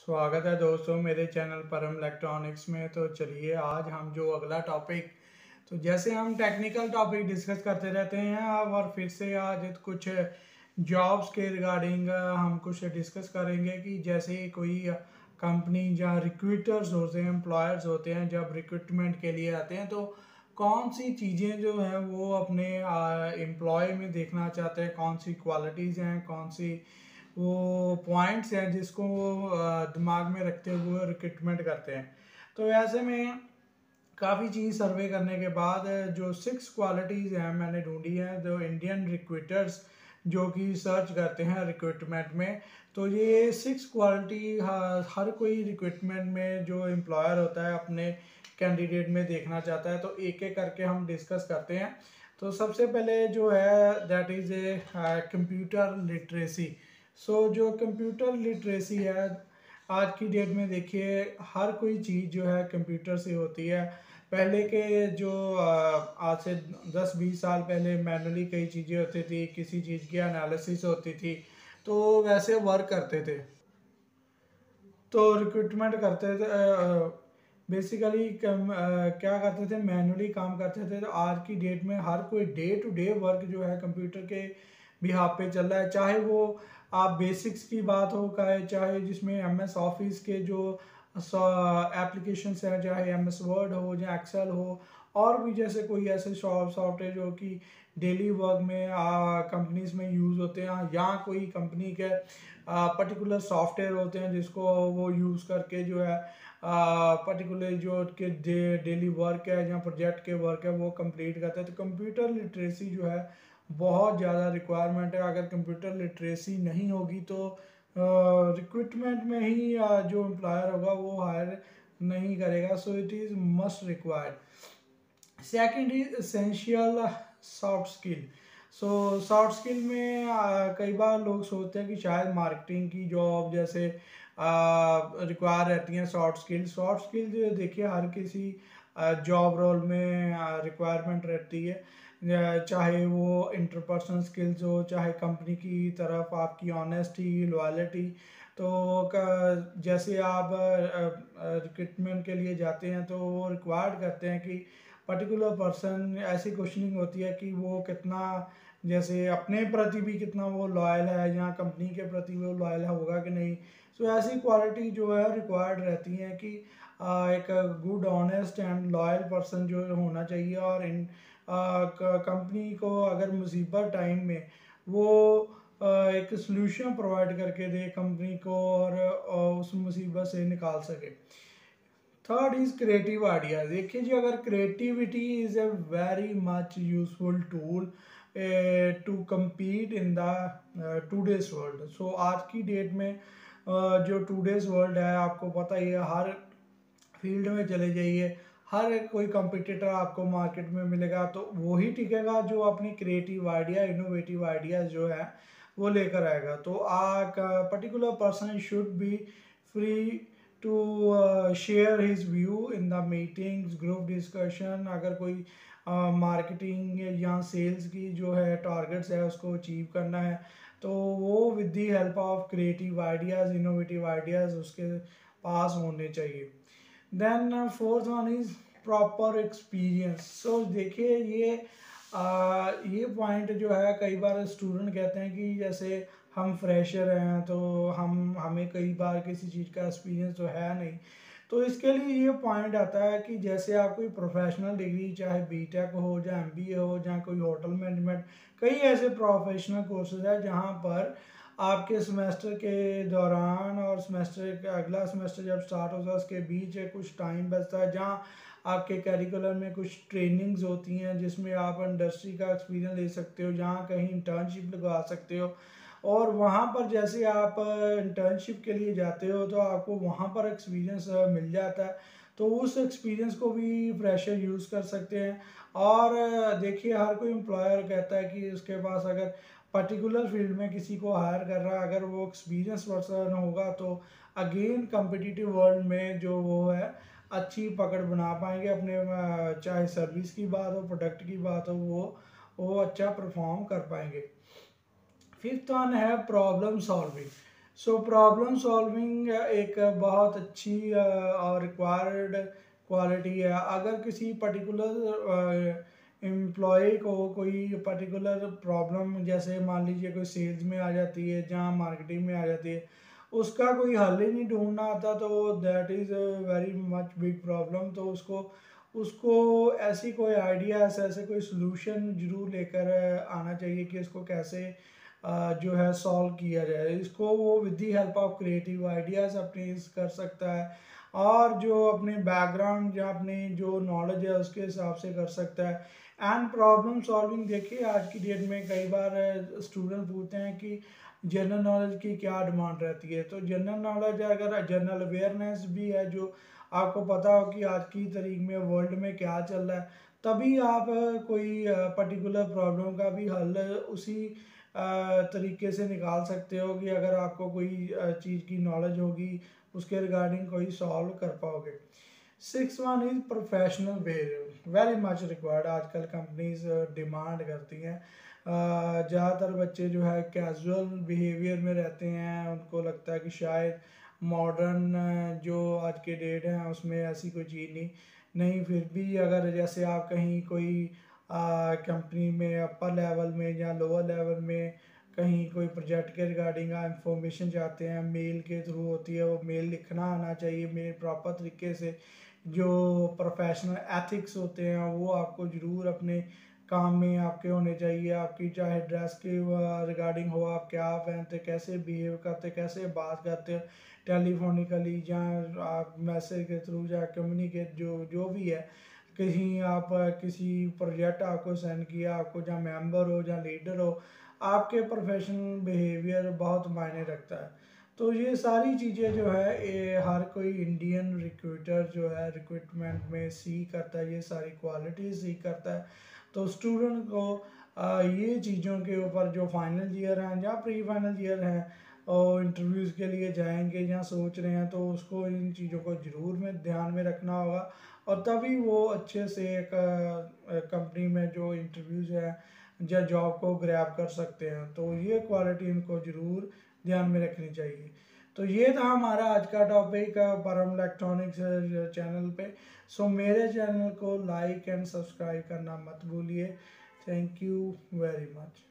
स्वागत है दोस्तों मेरे चैनल परम इलेक्ट्रॉनिक्स में। तो चलिए आज हम जो अगला टॉपिक तो जैसे हम टेक्निकल टॉपिक डिस्कस करते रहते हैं, अब और फिर से आज कुछ जॉब्स के रिगार्डिंग हम कुछ डिस्कस करेंगे कि जैसे कोई कंपनी जहाँ रिक्रूटर्स होते हैं एम्प्लॉयर्स होते हैं, जब रिक्रूटमेंट के लिए आते हैं तो कौन सी चीज़ें जो हैं वो अपने एम्प्लॉय में देखना चाहते हैं? कौन सी क्वालिटीज़ हैं? कौन सी वो पॉइंट्स हैं जिसको वो दिमाग में रखते हुए रिक्रूटमेंट करते हैं। तो ऐसे में काफ़ी चीज़ सर्वे करने के बाद, जो सिक्स क्वालिटीज़ हैं, मैंने ढूंढी हैं, जो इंडियन रिक्रूटर्स जो कि सर्च करते हैं रिक्रूटमेंट में तो ये सिक्स क्वालिटी हर कोई रिक्रूटमेंट में जो एम्प्लॉयर होता है, अपने कैंडिडेट में देखना चाहता है तो एक एक करके हम डिस्कस करते हैं। तो सबसे पहले जो है that is a computer literacy so so, जो कंप्यूटर लिटरेसी है आज की डेट में देखिए हर कोई चीज़ जो है कंप्यूटर से होती है। पहले के जो आज से दस बीस साल पहले मैनुअली कई चीज़ें होती थी किसी चीज़ की एनालिसिस होती थी तो वैसे वर्क करते थे। तो रिक्रूटमेंट करते थे बेसिकली क्या करते थे? मैनुअली काम करते थे। तो आज की डेट में हर कोई डे टू डे वर्क जो है कंप्यूटर के भी बिहाफ पे चल रहा है। चाहे वो आप बेसिक्स की बात हो का चाहे जिसमें एम एस ऑफ़िस के जो एप्लीकेशन हैं, चाहे एम एस वर्ड हो, या एक्सेल हो, और भी जैसे कोई ऐसे सॉफ्टवेयर जो कि डेली वर्क में कंपनीज़ में यूज़ होते हैं, या कोई कंपनी के पर्टिकुलर सॉफ्टवेयर होते हैं, जिसको वो यूज़ करके जो है पर्टिकुलर जो के डेली वर्क है, या प्रोजेक्ट के वर्क है, वो कंप्लीट करते हैं। तो कंप्यूटर लिटरेसी जो है बहुत ज़्यादा रिक्वायरमेंट है। अगर कंप्यूटर लिटरेसी नहीं होगी तो रिक्रूटमेंट में ही जो एम्प्लॉयर होगा वो हायर नहीं करेगा। So it is must required second is essential soft skill so soft skill में कई बार लोग सोचते हैं कि शायद मार्केटिंग की जॉब जैसे रिक्वायर रहती हैं सॉफ्ट स्किल सॉफ्ट स्किल देखिए, हर किसी जॉब रोल में रिक्वायरमेंट रहती है। चाहे वो इंटरपर्सनल स्किल्स हो चाहे कंपनी की तरफ़ आपकी ऑनेस्टी लॉयलिटी तो जैसे आप रिक्रूटमेंट के लिए जाते हैं तो वो रिक्वायर्ड करते हैं कि पर्टिकुलर पर्सन ऐसी क्वेश्चनिंग होती है कि वो कितना जैसे अपने प्रति भी कितना वो लॉयल है या कंपनी के प्रति वो लॉयल होगा कि नहीं। सो so, ऐसी क्वालिटी जो है रिक्वायर्ड रहती हैं कि एक good honest and loyal person जो होना चाहिए और इन कंपनी को अगर मुसीबत टाइम में वो एक सोल्यूशन प्रोवाइड करके दे कंपनी को और उस मुसीबत से निकाल सके। थर्ड इज़ क्रिएटिव आइडिया देखिए जी, अगर creativity is a very much useful tool to compete in the today's world so आज की डेट में जो टूडेज वर्ल्ड है, आपको पता ही है, हर फ़ील्ड में चले जाइए। हर कोई कंपटीटर आपको मार्केट में मिलेगा तो वही टिकेगा जो अपनी क्रिएटिव आइडिया इनोवेटिव आइडियाज़ जो है वो लेकर आएगा। तो a particular person should be free to share his view in the meetings group discussion अगर कोई मार्केटिंग uh, या सेल्स की जो है टारगेट्स है उसको अचीव करना है तो वो with the help of creative ideas innovative ideas उसके पास होने चाहिए। Then fourth one is proper experience so देखिए ये आ, ये पॉइंट जो है कई बार स्टूडेंट कहते हैं कि जैसे हम फ्रेशर हैं तो हम हमें कई बार किसी चीज़ का एक्सपीरियंस तो है नहीं। तो इसके लिए ये पॉइंट आता है कि जैसे आप कोई प्रोफेशनल डिग्री चाहे बीटेक हो या एमबीए हो या कोई होटल मैनेजमेंट कई ऐसे प्रोफेशनल कोर्सेज है जहाँ पर आपके सेमेस्टर के दौरान और सेमेस्टर का अगला सेमेस्टर जब स्टार्ट होता है, उसके बीच कुछ टाइम बचता है, जहाँ आपके करिकुलर में कुछ ट्रेनिंग्स होती हैं, जिसमें आप इंडस्ट्री का एक्सपीरियंस ले सकते हो, जहाँ कहीं इंटर्नशिप लगवा सकते हो। और वहाँ पर जैसे आप इंटर्नशिप के लिए जाते हो तो आपको वहाँ पर एक्सपीरियंस मिल जाता है। तो उस एक्सपीरियंस को भी फ्रेशर यूज़ कर सकते हैं। और देखिए, हर कोई एम्प्लॉयर कहता है कि उसके पास अगर पर्टिकुलर फ़ील्ड में किसी को हायर कर रहा है अगर वो एक्सपीरियंस पर्सन होगा तो अगेन कम्पिटिटिव वर्ल्ड में जो वो है, अच्छी पकड़ बना पाएँगे अपने चाहे सर्विस की बात हो प्रोडक्ट की बात हो, वो वो अच्छा परफॉर्म कर पाएँगे। फिफ्थ वन है problem solving so problem solving एक बहुत अच्छी और रिक्वायर्ड क्वालिटी है। अगर किसी पर्टिकुलर एम्प्लॉय को कोई पर्टिकुलर प्रॉब्लम जैसे मान लीजिए कोई सेल्स में आ जाती है, जहाँ मार्केटिंग में आ जाती है, उसका कोई हल ही नहीं ढूंढना आता तो that is very much big problem तो उसको उसको ऐसी कोई आइडिया ऐसे ऐसे कोई सोल्यूशन ज़रूर लेकर आना चाहिए कि इसको कैसे जो है सॉल्व किया जाए। इसको वो with the help of creative ideas अपने कर सकता है। और जो अपने बैकग्राउंड या अपनी जो नॉलेज है, उसके हिसाब से कर सकता है। एंड प्रॉब्लम सॉल्विंग देखिए, आज की डेट में कई बार स्टूडेंट पूछते हैं कि जनरल नॉलेज की क्या डिमांड रहती है? तो जनरल नॉलेज अगर जनरल अवेयरनेस भी है, जो आपको पता हो कि आज की तारीख में वर्ल्ड में क्या चल रहा है, तभी आप कोई पर्टिकुलर प्रॉब्लम का भी हल, उसी तरीके से निकाल सकते हो कि अगर आपको कोई चीज़ की नॉलेज होगी, उसके रिगार्डिंग कोई सॉल्व कर पाओगे। Six one is professional behaviour very much required आजकल कंपनीज़ डिमांड करती हैं। ज़्यादातर बच्चे जो है कैजुअल बिहेवियर में रहते हैं। उनको लगता है कि शायद मॉडर्न जो आज के डेट हैं, उसमें ऐसी कोई चीज़ नहीं नहीं फिर भी अगर जैसे आप कहीं कोई कंपनी में अपर लेवल में या लोअर लेवल में कहीं कोई प्रोजेक्ट के रिगार्डिंग इंफॉर्मेशन चाहते हैं मेल के थ्रू होती है, वो मेल लिखना आना चाहिए मेल प्रॉपर तरीके से जो प्रोफेशनल एथिक्स होते हैं, वो आपको ज़रूर अपने काम में आपके होने चाहिए, आपकी चाहे ड्रेस के रिगार्डिंग हो आप क्या पहनते, कैसे बिहेव करते, कैसे बात करते टेलीफोनिकली या आप मैसेज के थ्रू या कम्युनिकेट जो जो भी है कहीं आप किसी प्रोजेक्ट आपको सेंड किया, आपको जहाँ मेंबर हो, जहाँ लीडर हो, आपके प्रोफेशनल बिहेवियर बहुत मायने रखता है। तो ये सारी चीज़ें जो है, ये हर कोई इंडियन रिक्रूटर जो है रिक्रूटमेंट में सीख करता है, ये सारी क्वालिटी सी करता है। तो स्टूडेंट को ये चीज़ों के ऊपर जो फाइनल ईयर हैं या प्री फाइनल ईयर हैं और इंटरव्यूज़ के लिए जाएँगे या सोच रहे हैं तो उसको इन चीज़ों को ज़रूर में ध्यान में रखना होगा। और तभी वो अच्छे से एक कंपनी में जो इंटरव्यूज़ है या जॉब को ग्रैब कर सकते हैं तो ये क्वालिटी इनको ज़रूर ध्यान में रखनी चाहिए। तो ये था हमारा आज का टॉपिक परम इलेक्ट्रॉनिक्स चैनल पे। सो मेरे चैनल को लाइक एंड सब्सक्राइब करना मत भूलिए। Thank you very much